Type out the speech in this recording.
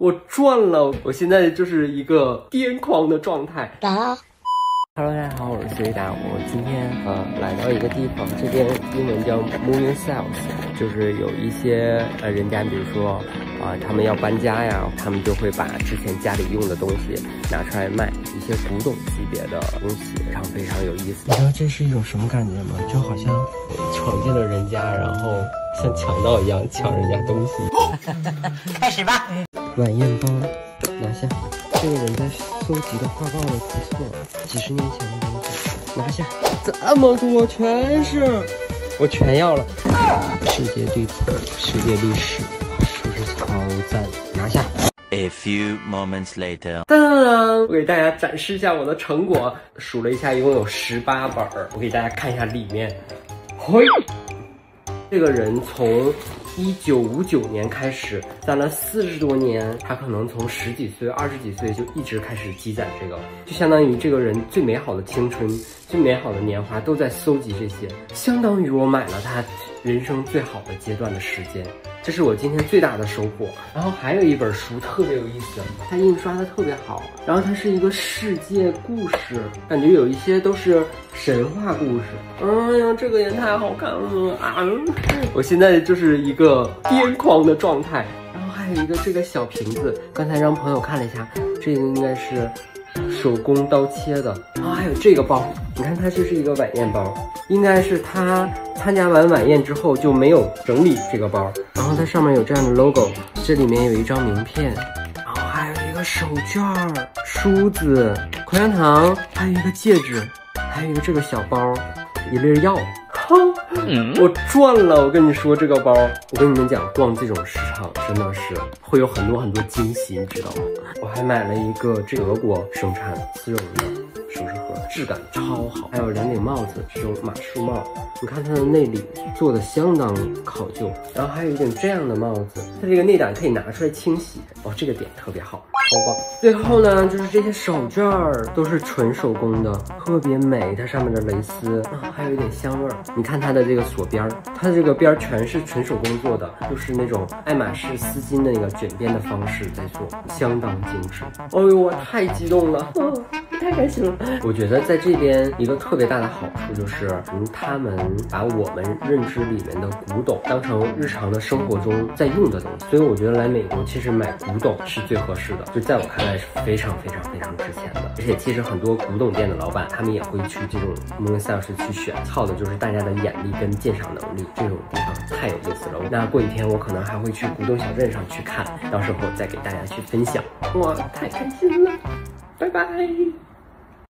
我赚了！我现在就是一个癫狂的状态。？Hello，大家好，我是崔达。我今天呃来到一个地方，这边英文叫 Moving Sales，就是有一些呃人家，比如说啊他们要搬家呀，他们就会把之前家里用的东西拿出来卖，一些古董级别的东西，非常非常有意思。你知道这是一种什么感觉吗？就好像闯进了人家，然后像强盗一样抢人家东西。开始吧。晚宴包拿下，这个人在搜集的画报的不错，几十年前的东西拿下，这么多全是，我全要了。世界地图，世界历史，是不是超赞？拿下。A few moments later，当当当，我给大家展示一下我的成果，数了一下，一共有十八本儿，我给大家看一下里面。嘿，这个人从。一九五九年开始，攒了四十多年，他可能从十几岁、二十几岁就一直开始积攒这个，就相当于这个人最美好的青春、最美好的年华都在搜集这些，相当于我买了他人生最好的阶段的时间。这是我今天最大的收获。然后还有一本书特别有意思，它印刷的特别好。然后它是一个世界故事，感觉有一些都是神话故事。哎呀，这个也太好看了啊！我现在就是一个癫狂的状态。然后还有一个这个小瓶子，刚才让朋友看了一下，这个应该是。手工刀切的，然后还有这个包，你看它就是一个晚宴包，应该是他参加完晚宴之后就没有整理这个包，然后它上面有这样的 logo，这里面有一张名片，然后还有一个手绢、梳子、口香糖，还有一个戒指，还有一个这个小包，一粒药。我赚了！我跟你说这个包，我跟你们讲，逛这种市场真的是会有很多很多惊喜，你知道吗？我还买了一个这德国生产丝绒的首饰盒，质感超好。还有两顶帽子，这种马术帽，你看它的内里做的相当考究。然后还有一顶这样的帽子，它这个内胆可以拿出来清洗，哦，这个点特别好。超棒！最后呢，就是这些手绢儿都是纯手工的，特别美。它上面的蕾丝啊，还有一点香味儿。你看它的这个锁边儿，它的这个边儿全是纯手工做的，就是那种爱马仕丝巾的那个卷边的方式在做，相当精致。哦呦，我太激动了，太开心了。我觉得在这边一个特别大的好处就是，嗯，他们把我们认知里面的古董当成日常的生活中在用的东西，所以我觉得来美国其实买古董是最合适的。就在我看来是非常非常非常值钱的，而且其实很多古董店的老板，他们也会去这种 Sales 去选，靠的就是大家的眼力跟鉴赏能力。这种地方太有意思了。那过几天我可能还会去古董小镇上去看，到时候再给大家去分享。哇，太开心了，拜拜。